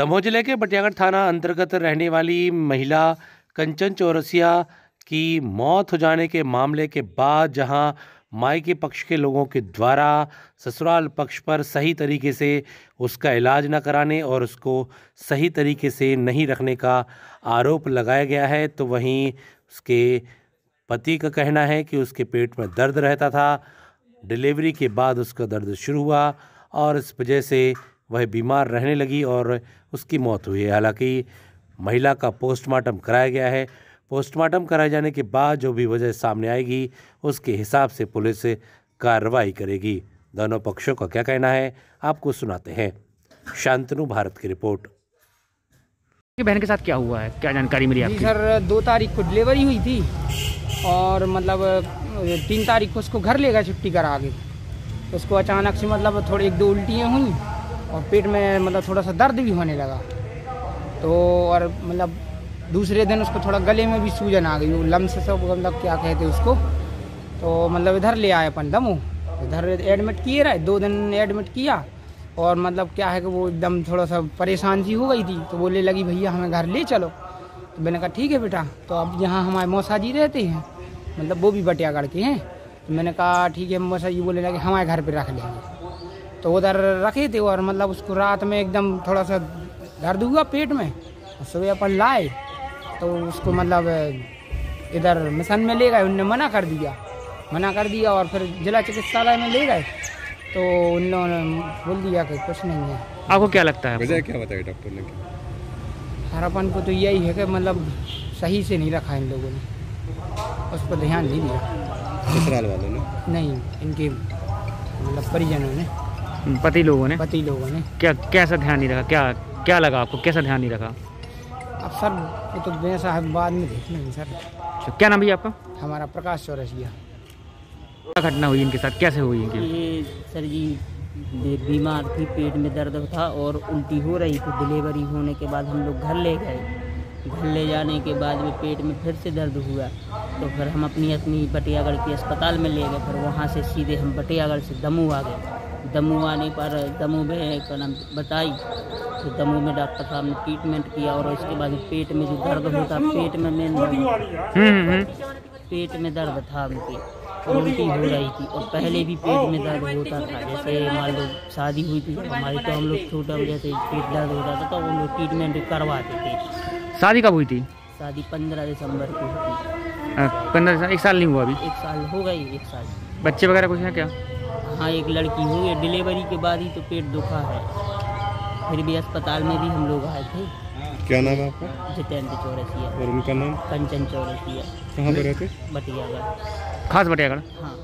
दमोह ज़िले के बटियागढ़ थाना अंतर्गत रहने वाली महिला कंचन चौरसिया की मौत हो जाने के मामले के बाद जहाँ माई के पक्ष के लोगों के द्वारा ससुराल पक्ष पर सही तरीके से उसका इलाज न कराने और उसको सही तरीके से नहीं रखने का आरोप लगाया गया है तो वहीं उसके पति का कहना है कि उसके पेट में दर्द रहता था। डिलीवरी के बाद उसका दर्द शुरू हुआ और इस वजह से वह बीमार रहने लगी और उसकी मौत हुई। है हालाँकि महिला का पोस्टमार्टम कराया गया है। पोस्टमार्टम कराए जाने के बाद जो भी वजह सामने आएगी उसके हिसाब से पुलिस कार्रवाई करेगी। दोनों पक्षों का क्या कहना है आपको सुनाते हैं। शांतनु भारत की रिपोर्ट। की बहन के साथ क्या हुआ है? क्या जानकारी मिली आपकी? सर दो तारीख को डिलीवरी हुई थी और मतलब तीन तारीख को उसको घर ले गए छुट्टी करा के। उसको अचानक से मतलब थोड़ी एक दो उल्टियाँ हुई और पेट में मतलब थोड़ा सा दर्द भी होने लगा। तो और मतलब दूसरे दिन उसको थोड़ा गले में भी सूजन आ गई, वो लम से सब मतलब क्या कहते उसको तो मतलब इधर ले आए अपन दमो। इधर एडमिट किए रहे, दो दिन एडमिट किया और मतलब क्या है कि वो एकदम थोड़ा सा परेशान सी हो गई थी तो बोले लगी, भैया, हमें घर ले चलो। तो मैंने कहा, ठीक है बेटा तो अब यहाँ हमारे मौसा जी रहते हैं मतलब वो भी बटियागढ़ के हैं। तो मैंने कहा, ठीक है मौसा जी बोले लगे, हमारे घर पर रख लेंगे। तो उधर रखे थे और मतलब उसको रात में एकदम थोड़ा सा दर्द हुआ पेट में और सुबह अपन लाए तो उसको मतलब इधर मिशन में ले गए उनने मना कर दिया। मना कर दिया और फिर जिला चिकित्सालय में ले गए तो उन्होंने बोल दिया कि कुछ नहीं है। आपको क्या लगता है? वजह क्या बताई डॉक्टर ने? हर अपन को तो यही है कि मतलब सही से नहीं रखा इन लोगों ने। उस पर ध्यान नहीं दिया। ससुराल वालों ने? नहीं इनके मतलब परिजनों ने। पति लोगों ने? पति लोगों ने। क्या कैसा ध्यान नहीं रखा? क्या क्या लगा आपको? कैसा ध्यान नहीं रखा? अब सर वो तो वैसा है बाद में देख लेंगे सर। अच्छा, क्या नाम भैया आपका? हमारा प्रकाश चौरसिया क्या घटना हुई इनके साथ? कैसे हुई इनकी? ये सर जी बीमार थी पेट में दर्द था और उल्टी हो रही थी। डिलीवरी होने के बाद हम लोग घर ले गए। घर ले जाने के बाद में पेट में फिर से दर्द हुआ। तो फिर हम अपनी अपनी बटियागढ़ के अस्पताल में ले गए। फिर वहाँ से सीधे हम बटियागढ़ से दमू आ गए। दमू आने पर दमू में का नाम बताई? तो दमू में डॉक्टर साहब ने ट्रीटमेंट किया और उसके बाद पेट में जो दर्द होता पेट में मेन हम्म हम्म, पेट में दर्द था उनके उल्टी हो रही थी और पहले भी पेट में दर्द होता था। जैसे मान लो शादी हुई थी हमारी तो हम लोग छोटा जैसे पेट दर्द होता था तो वो लोग ट्रीटमेंट करवाते थे। शादी कब हुई थी? शादी पंद्रह दिसंबर को हुई थी। पंद्रह एक साल नहीं हुआ अभी। एक साल हो गई एक साल। बच्चे वगैरह कुछ है क्या? हाँ एक लड़की है। डिलीवरी के बाद ही तो पेट दुखा है। फिर भी अस्पताल में भी हम लोग आए थे। क्या नाम है आपका? जितेंद्र चौरसिया। और उनका नाम? कंचन चौरसिया। कहाँ पर रहते? बटियागढ़ खास बटियागढ़ हाँ।